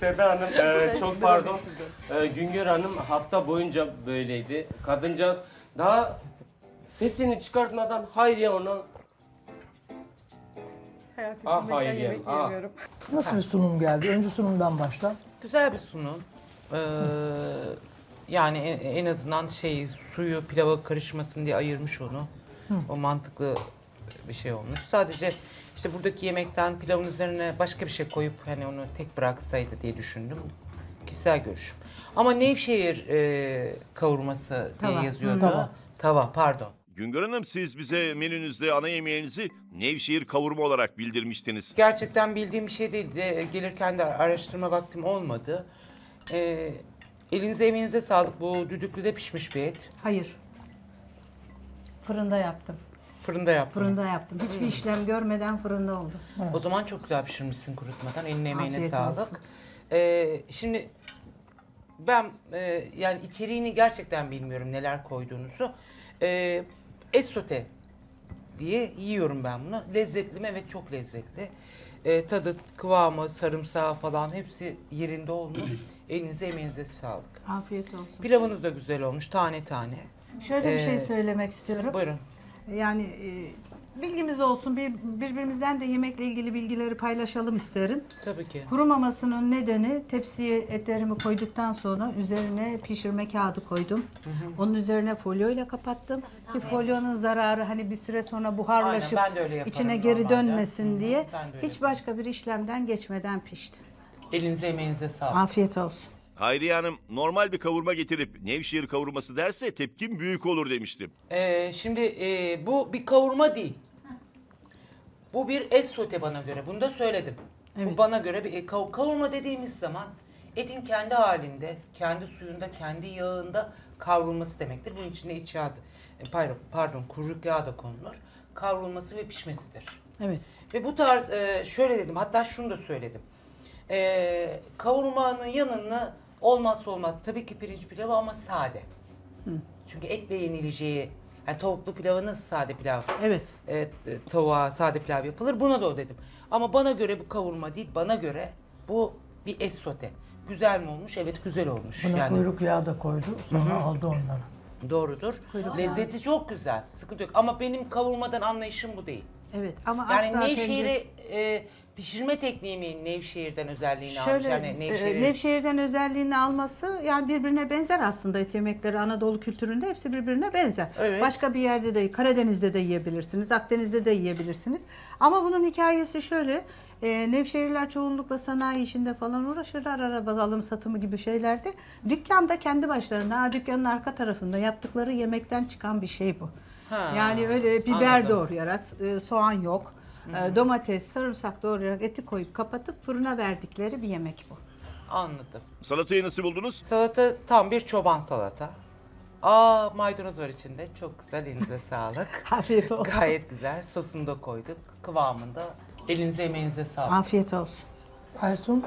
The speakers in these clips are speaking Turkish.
Seda Hanım e, çok pardon. E, Güngör Hanım hafta boyunca böyleydi. Kadıncağız daha sesini çıkartmadan Hayriye ona Hayatım Ah, yemekten hayır yemek ah. yemiyorum. Nasıl bir sunum geldi? Önce sunumdan başla. Güzel bir sunum. Ee, yani en, en azından şey suyu pilava karışmasın diye ayırmış onu. O mantıklı bir şey olmuş. Sadece işte buradaki yemekten pilavın üzerine başka bir şey koyup hani onu tek bıraksaydı diye düşündüm. Kişisel görüşüm. Ama Nevşehir e, kavurması diye Tava. yazıyordu. Tava. Tava pardon. Güngör Hanım siz bize menünüzde ana yemeğinizi Nevşehir kavurma olarak bildirmiştiniz. Gerçekten bildiğim bir şey değildi. E, Gelirken de araştırma vaktim olmadı. Ee, elinize emeğinize sağlık. Bu düdüklüde pişmiş bir et. Hayır. Fırında yaptım. Fırında yaptınız. Fırında yaptım. Hiçbir işlem görmeden fırında oldu. O zaman çok güzel pişirmişsin kurutmadan. Eline emeğine Afiyet sağlık. olsun. Ee, şimdi ben e, yani içeriğini gerçekten bilmiyorum neler koyduğunuzu. Ee, et sote diye yiyorum ben bunu. Lezzetli mi? Evet çok lezzetli. Ee, tadı, kıvamı, sarımsağı falan hepsi yerinde olmuş. Elinize emeğinize sağlık. Afiyet olsun. Pilavınız da güzel olmuş tane tane. Şöyle bir şey Ee, söylemek istiyorum. Buyurun. Yani e, bilgimiz olsun. Bir, birbirimizden de yemekle ilgili bilgileri paylaşalım isterim. Tabii ki. Kurumamasının nedeni tepsiye etlerimi koyduktan sonra üzerine pişirme kağıdı koydum. Onun üzerine folyoyla kapattım. Ki folyonun zararı hani bir süre sonra buharlaşıp Aynen, ben de öyle yaparım içine geri normalde. dönmesin Hı hı, diye ben de öyle hiç başka bir işlemden geçmeden pişti. Elinize emeğinize sağlık. Afiyet olsun. Hayriye Hanım normal bir kavurma getirip Nevşehir kavurması derse tepkim büyük olur demiştim. Ee, şimdi e, bu bir kavurma değil. Bu bir et sote bana göre. Bunu da söyledim. Bu Evet. bana göre bir e, kav- kavurma dediğimiz zaman etin kendi halinde, kendi suyunda, kendi yağında kavrulması demektir. Bunun içine iç yağ, da- e, pardon, pardon kuyruk yağı da konulur. Kavrulması ve pişmesidir. Evet. Ve bu tarz e, şöyle dedim hatta şunu da söyledim. E, kavurmanın yanını olmazsa olmaz tabii ki pirinç pilavı ama sade. Çünkü etle yenileceği yani tavuklu pilavı nasıl sade pilav? Evet. E, e, tavuğa sade pilav yapılır buna da o dedim. Ama bana göre bu kavurma değil bana göre bu bir et sote. Güzel mi olmuş? Evet güzel olmuş. Buna yani kuyruk yağı da koydu. Sonra aldı onları. doğrudur. Lezzeti çok güzel. Sıkıntı yok. Ama benim kavurmadan anlayışım bu değil. Evet ama Yani asla Nevşehir'i e, pişirme tekniği mi Nevşehir'den özelliğini almış? Şöyle Yani e, Nevşehir'i... Nevşehir'den özelliğini alması yani birbirine benzer aslında et yemekleri Anadolu kültüründe hepsi birbirine benzer. Evet. Başka bir yerde de Karadeniz'de de yiyebilirsiniz, Akdeniz'de de yiyebilirsiniz. Ama bunun hikayesi şöyle. E, Nevşehirliler çoğunlukla sanayi işinde falan uğraşırlar. Araba alım satımı gibi şeylerde. Dükkanda kendi başlarına, ha, dükkanın arka tarafında yaptıkları yemekten çıkan bir şey bu. Ha, yani öyle biber anladım. doğrayarak, e, soğan yok, e, domates, sarımsak doğrayarak eti koyup kapatıp fırına verdikleri bir yemek bu. Anladım. Salatayı nasıl buldunuz? Salata tam bir çoban salata. Aa maydanoz var içinde. Çok güzel. Elinize sağlık. Afiyet olsun. Gayet güzel. Sosunu da koyduk. Kıvamında. Elinize emeğinize sağlık. Afiyet olsun. Aysun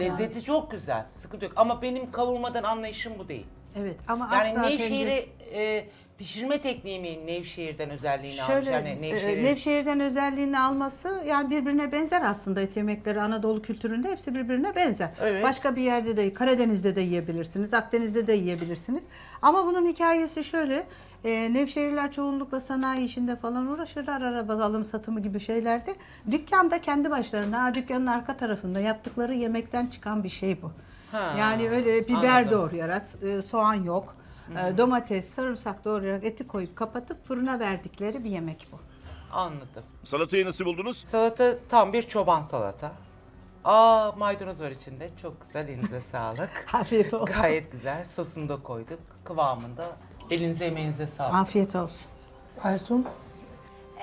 Lezzeti çok güzel. Sıkıntı yok. Ama benim kavurmadan anlayışım bu değil. Evet ama Yani asla Nevşehir'i e, pişirme tekniği mi Nevşehir'den özelliğini almış? Şöyle Yani e, Nevşehir'i... Nevşehir'den özelliğini alması yani birbirine benzer aslında et yemekleri Anadolu kültüründe hepsi birbirine benzer. Evet. Başka bir yerde de Karadeniz'de de yiyebilirsiniz, Akdeniz'de de yiyebilirsiniz. Ama bunun hikayesi şöyle. E, Nevşehirliler çoğunlukla sanayi işinde falan uğraşırlar. Araba alım satımı gibi şeylerde. Dükkanda kendi başlarına, ha, dükkanın arka tarafında yaptıkları yemekten çıkan bir şey bu. Ha, yani öyle biber anladım. doğrayarak, e, soğan yok, e, domates, sarımsak doğrayarak eti koyup kapatıp fırına verdikleri bir yemek bu. Anladım. Salatayı nasıl buldunuz? Salata tam bir çoban salata. Aa maydanoz var içinde. Çok güzel. Elinize sağlık. Afiyet olsun. Gayet güzel. Sosunu da koyduk. Kıvamında. Elinize emeğinize sağlık. Afiyet olsun. Aysun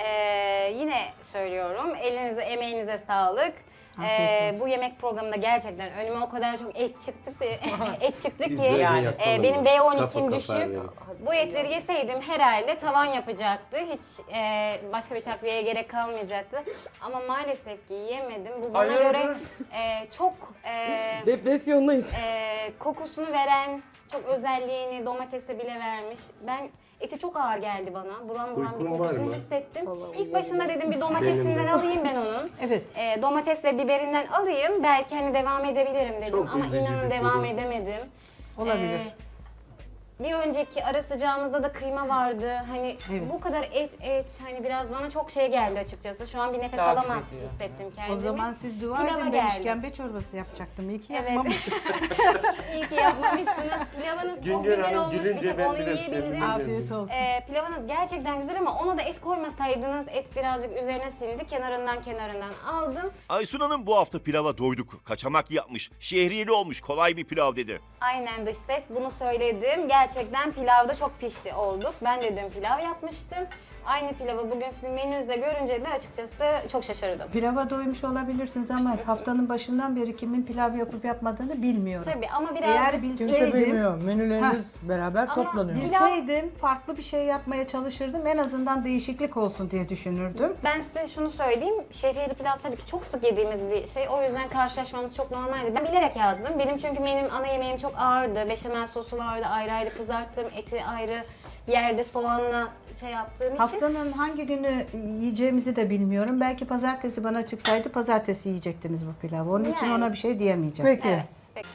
Ee, yine söylüyorum. Elinize, emeğinize sağlık. Ee, bu yemek programında gerçekten önüme o kadar çok et çıktı ki, et çıktı ki yani, e, benim ya. B12'm Kafa kafaya düşük. Bu etleri yeseydim herhalde tavan yapacaktı. Hiç e, başka bir takviyeye gerek kalmayacaktı. Ama maalesef ki yemedim. Bu bana Ay, göre e, çok e, Depresyondayız. e, kokusunu veren çok özelliğini domatese bile vermiş. Ben eti çok ağır geldi bana. Buram buram bir Uykun var kokusunu mı? hissettim. İlk başında dedim bir domatesinden alayım ben onun. Evet. Ee, domates ve biberinden alayım. Belki hani devam edebilirim dedim. Çok Ama üzücü inanın devam durum. edemedim. Olabilir. Ee, bir önceki ara sıcağımızda da kıyma vardı. Hani Evet. bu kadar et et hani biraz bana çok şey geldi açıkçası. Şu an bir nefes Takip alamaz ediyor. hissettim kendimi. O zaman siz dua Pilava edin ben işkembe çorbası yapacaktım. İyi ki Evet. yapmamışım. İyi ki yapmamışsınız. Pilavınız çok güzel Hanım olmuş. Bir tek onu kendimi- Afiyet olsun. Ee, pilavınız gerçekten güzel ama ona da et koymasaydınız et birazcık üzerine sindi. Kenarından kenarından aldım. Aysun Hanım bu hafta pilava doyduk. Kaçamak yapmış. Şehriyeli olmuş. Kolay bir pilav dedi. Aynen dış ses bunu söyledim. Gerçekten pilavda çok pişti olduk. Ben de dün pilav yapmıştım. Aynı pilavı bugün sizin menünüzde görünce de açıkçası çok şaşırdım. Pilava doymuş olabilirsiniz ama haftanın başından beri kimin pilav yapıp yapmadığını bilmiyorum. Tabii ama biraz Eğer Kimse bilseydim, bilmiyor. Menüleriniz beraber Ama toplanıyor. biz- bilseydim farklı bir şey yapmaya çalışırdım. En azından değişiklik olsun diye düşünürdüm. ben size şunu söyleyeyim. Şehriyeli pilav tabii ki çok sık yediğimiz bir şey. O yüzden karşılaşmamız çok normaldi. Ben bilerek yazdım. Benim çünkü benim ana yemeğim çok ağırdı. Beşamel sosu vardı. Ayrı ayrı kızarttım. Eti ayrı yerde soğanla şey yaptığım için. Haftanın hangi günü yiyeceğimizi de bilmiyorum. Belki pazartesi bana çıksaydı pazartesi yiyecektiniz bu pilavı. Onun için Yani. ona bir şey diyemeyeceğim. Peki. Evet. Peki.